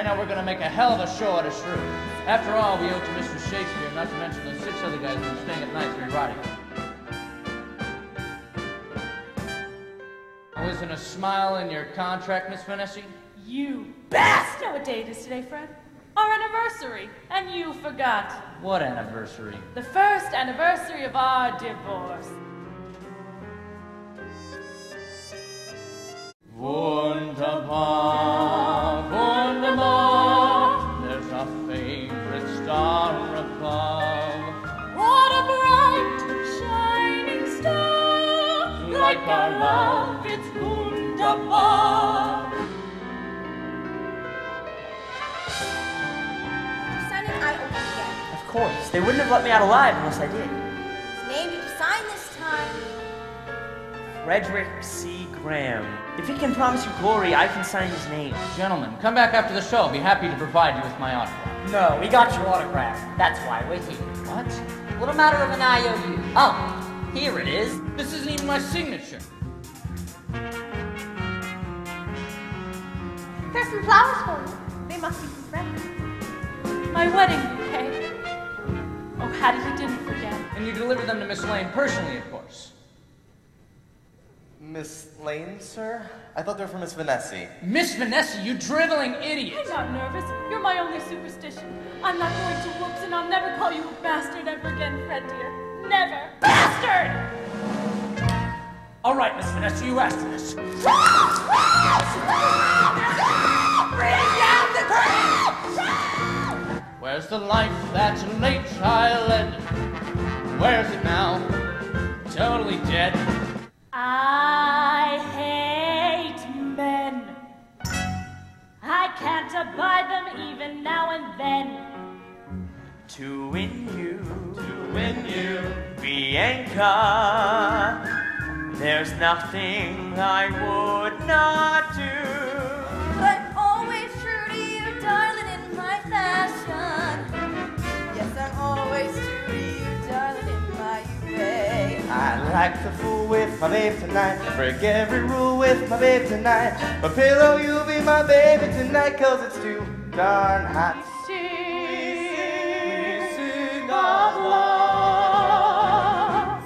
I know we're gonna make a hell of a show out of Shrew. After all, we owe to Mr. Shakespeare, not to mention the six other guys who are staying at night rewriting. Oh, isn't a smile in your contract, Miss Vanessi? You best know what day it is today, Fred. Our anniversary, and you forgot. What anniversary? The first anniversary of our divorce. Wunderbar, wunderbar, there's a favorite star above. What a bright, shining star! Like our love, it's wunderbar. Course. They wouldn't have let me out alive unless I did. His name did you sign this time? Frederick C. Graham. If he can promise you glory, I can sign his name. Gentlemen, come back after the show. I'll be happy to provide you with my autograph. No, we got your autograph. That's why we're here. What? Little matter of an IOU. Oh, here it is. This isn't even my signature. There's some flowers for you. They must be from Fred. My wedding bouquet. Oh, Hattie, you didn't forget. And you delivered them to Miss Lane personally, of course. Miss Lane, sir? I thought they were for Miss Vanessi. Miss Vanessi, you driveling idiot! I'm not nervous. You're my only superstition. I'm not going to whoops, and I'll never call you a bastard ever again, Fred dear. Never. Bastard! All right, Miss Vanessi, you asked for this. Where's the life that late I led? Where's it now? Totally dead. I hate men. I can't abide them even now and then. To win you, To win you. Bianca, there's nothing I would not do. Like to fool with my babe tonight. Break every rule with my babe tonight. My pillow, you'll be my baby tonight, cause it's too darn hot.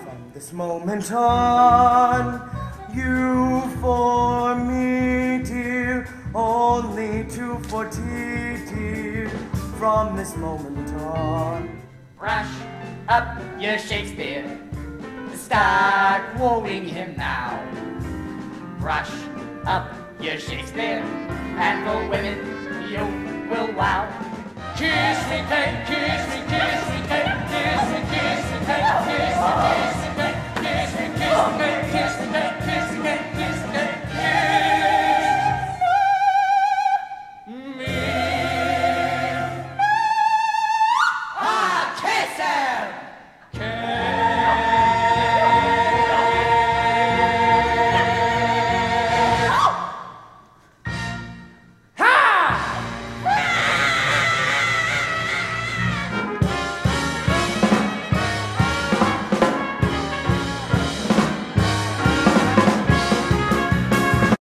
From this moment on, you for me, dear, only two for tea, dear. From this moment on. Brush up your Shakespeare. Start quoting him now. Brush up your Shakespeare, and the women you will wow. Kiss me, Kate, kiss me, kiss me, Kate, kiss me, kiss me, Kate, kiss me, kiss me, Kate, kiss me, kiss me, kiss me, Kate, kiss me, Kate, kiss me, Kate, kiss me. Ah, kisses!